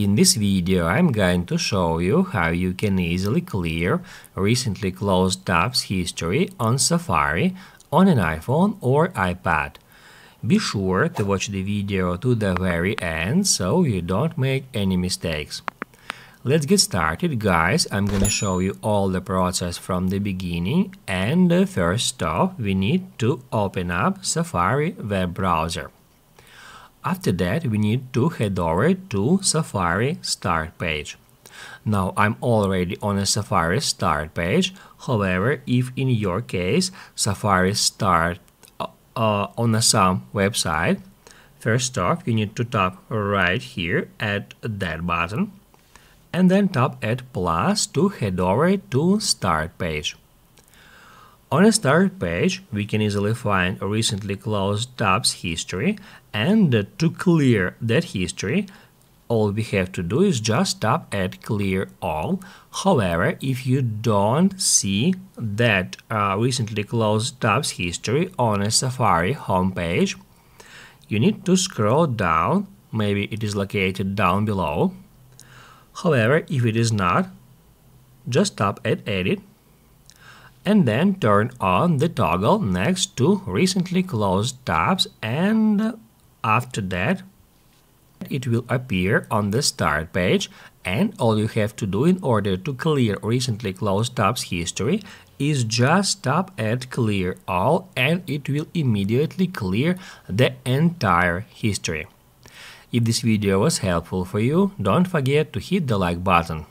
In this video I'm going to show you how you can easily clear recently closed tabs history on Safari on an iPhone or iPad. Be sure to watch the video to the very end so you don't make any mistakes. Let's get started guys, I'm gonna show you all the process from the beginning and the first step we need to open up Safari web browser. After that we need to head over to Safari start page. Now I'm already on a Safari start page, however if in your case Safari start uh, uh, on a some website, first off you need to tap right here at that button and then tap at plus to head over to start page. On a start page, we can easily find a recently closed tabs history and to clear that history, all we have to do is just tap at clear all. However, if you don't see that uh, recently closed tabs history on a Safari homepage, you need to scroll down, maybe it is located down below, However, if it is not, just tap at Edit and then turn on the toggle next to recently closed tabs and after that it will appear on the start page and all you have to do in order to clear recently closed tabs history is just tap at clear all and it will immediately clear the entire history. If this video was helpful for you, don't forget to hit the like button.